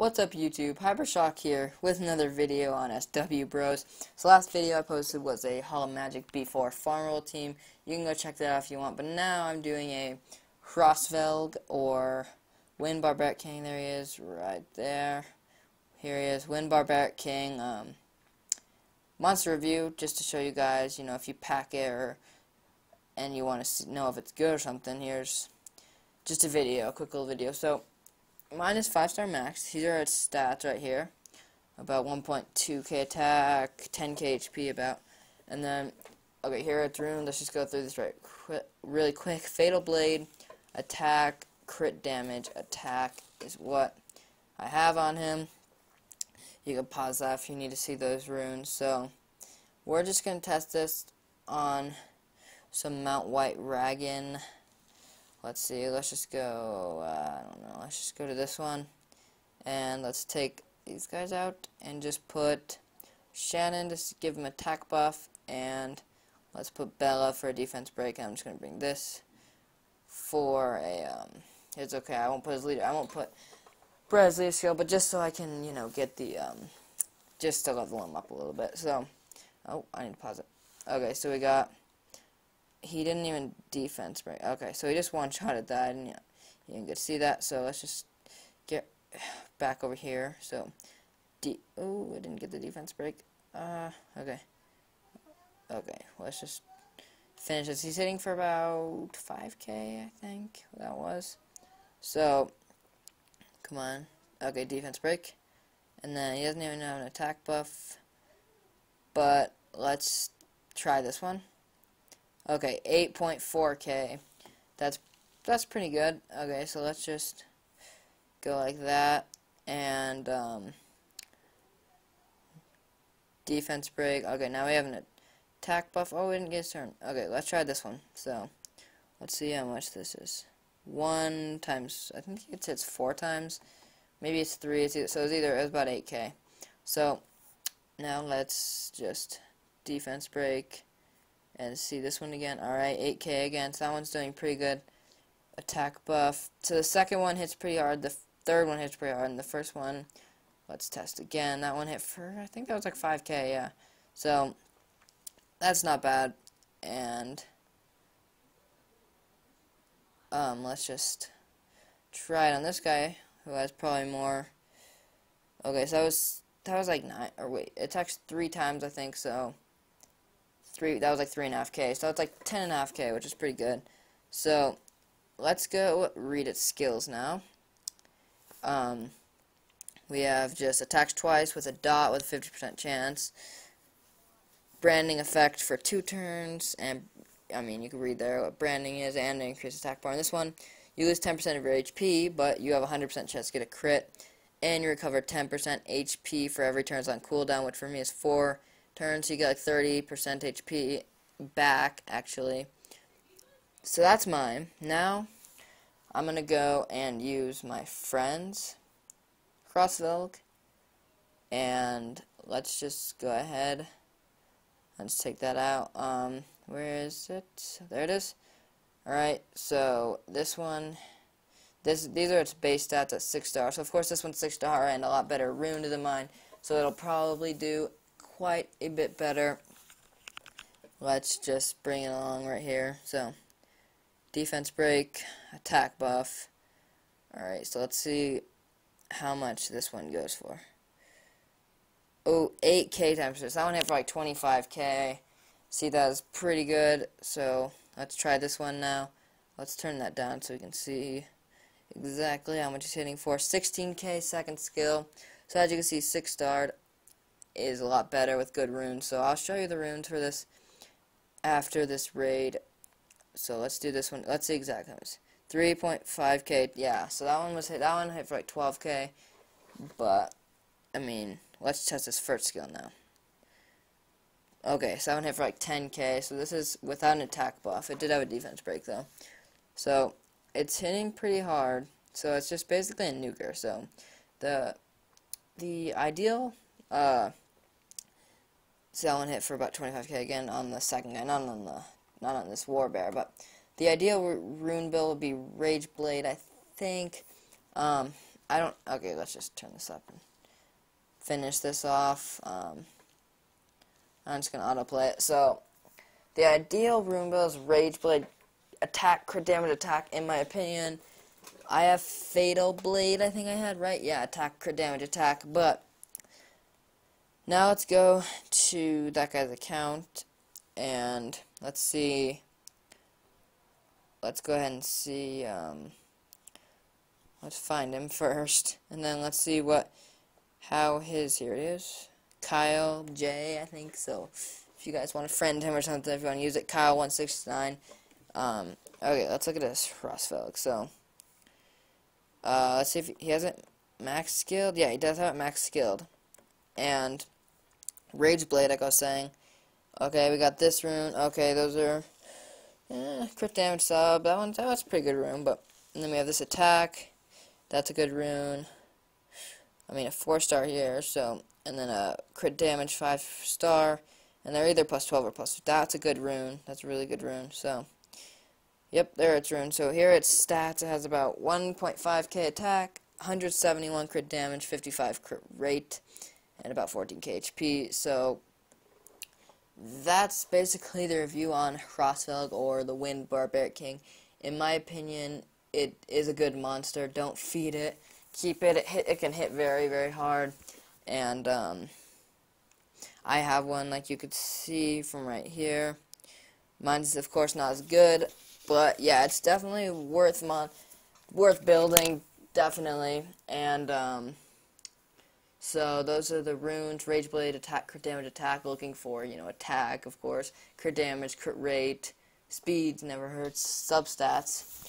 What's up YouTube? Hypershock here with another video on SW Bros. So last video I posted was a Hall of Magic B4 farm roll team. You can go check that out if you want. But now I'm doing a Hraesvelg or Wind Barbaric King. There he is, right there. Here he is, Wind Barbaric King. Um, monster review, just to show you guys, you know, if you pack it or and you want to know if it's good or something. Here's just a video, a quick little video. So mine is 5 star max. These are its stats right here. About 1.2k attack, 10k HP about. And then, okay, here it's rune. Let's just go through this right quick, really quick. Fatal Blade, attack, crit damage, attack is what I have on him. You can pause that if you need to see those runes. So, we're just going to test this on some Mount White Dragon. Let's see, let's just go, uh, I don't know, let's just go to this one, and let's take these guys out, and just put Shannon to give him a attack buff, and let's put Bella for a defense break, and I'm just going to bring this for a, um, it's okay, I won't put his leader, I won't put Brad's leader skill, but just so I can, you know, get the, um, just to level him up a little bit, so, oh, I need to pause it. Okay, so we got he didn't even defense break. Okay, so he just one-shotted that, and you, you didn't get to see that. So let's just get back over here. So, D oh, I didn't get the defense break. Uh, okay. Okay, let's just finish this. He's hitting for about 5k, I think that was. So, come on. Okay, defense break. And then he doesn't even have an attack buff. But let's try this one. Okay, 8.4k. That's that's pretty good. Okay, so let's just go like that and um, defense break. Okay, now we have an attack buff. Oh, we didn't get his turn. Okay, let's try this one. So let's see how much this is. One times, I think it says four times. Maybe it's three. It's either, so it's either it was about 8k. So now let's just defense break and see this one again. Alright, 8k again. So that one's doing pretty good. Attack buff. So the second one hits pretty hard. The third one hits pretty hard. And the first one, let's test again. That one hit for, I think that was like 5k, yeah. So, that's not bad. And, um, let's just try it on this guy, who has probably more. Okay, so that was, that was like 9, or wait, it attacks 3 times, I think, so three. That was like three and a half k. So it's like ten and a half k, which is pretty good. So let's go read its skills now. Um, we have just attacks twice with a dot with a 50% chance. Branding effect for two turns, and I mean you can read there what branding is and increase attack bar. In this one, you lose 10% of your HP, but you have a 100% chance to get a crit, and you recover 10% HP for every turn on cooldown, which for me is 4 turns, so you get like 30% HP back, actually. So that's mine. Now, I'm going to go and use my friend's Hraesvelg, and let's just go ahead. Let's take that out. Um, where is it? There it is. Alright, so this one, this these are its base stats at 6 star. So of course this one's 6 star and a lot better rune than mine. So it'll probably do quite a bit better. Let's just bring it along right here. So, defense break, attack buff. Alright, so let's see how much this one goes for. Oh, 8k times this. That one hit for like 25k. See, that is pretty good. So, let's try this one now. Let's turn that down so we can see exactly how much it's hitting for. 16k second skill. So, as you can see, 6 starred is a lot better with good runes. So I'll show you the runes for this after this raid. So let's do this one. Let's see exact numbers. 3.5k. Yeah, so that one was hit. That one hit for like 12k. But I mean, let's test this first skill now. Okay, so that one hit for like 10k. So this is without an attack buff. It did have a defense break though. So it's hitting pretty hard. So it's just basically a nuker. So the the ideal uh, one hit for about 25k again on the second guy, not on the not on this war bear, but the ideal rune build would be Rage Blade, I think. Um, I don't, okay, let's just turn this up and finish this off. Um, I'm just to autoplay it. So, the ideal rune build is Rage Blade attack, crit damage attack, in my opinion. I have Fatal Blade, I think I had, right? Yeah, attack, crit damage attack, but now let's go to that guy's account, and let's see, let's go ahead and see, um, let's find him first, and then let's see what, how his, here it is, Kyle J, I think, so if you guys want to friend him or something, if you want to use it, Kyle169, um, okay, let's look at this Hraesvelg. so, uh, let's see if he hasn't max skilled, yeah, he does have it max skilled, and Rage Blade, like I was saying, okay, we got this rune, okay, those are, eh, crit damage sub, that one's, that was pretty good rune, but, then we have this attack, that's a good rune, I mean, a 4 star here, so, and then a crit damage 5 star, and they're either plus 12 or plus, that's a good rune, that's a really good rune, so, yep, there it's rune, so here it's stats, it has about 1.5k attack, 171 crit damage, 55 crit rate, and about 14k HP, so, that's basically the review on Hraesvelg or the Wind Barbaric King. In my opinion, it is a good monster. Don't feed it. Keep it. It, hit, it can hit very, very hard. And um, I have one, like you could see from right here. Mine's, of course, not as good. But, yeah, it's definitely worth mon worth building. Definitely. And, um, so those are the runes, Rage Blade, attack, crit damage, attack, looking for, you know, attack, of course, crit damage, crit rate, speed, never hurts, substats.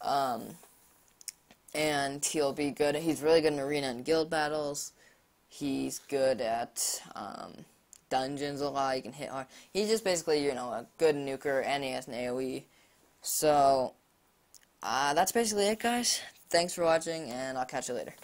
Um, and he'll be good, he's really good in arena and guild battles. He's good at, um, dungeons a lot, he can hit hard. He's just basically, you know, a good nuker, and he has an AoE. So, uh, that's basically it, guys. Thanks for watching, and I'll catch you later.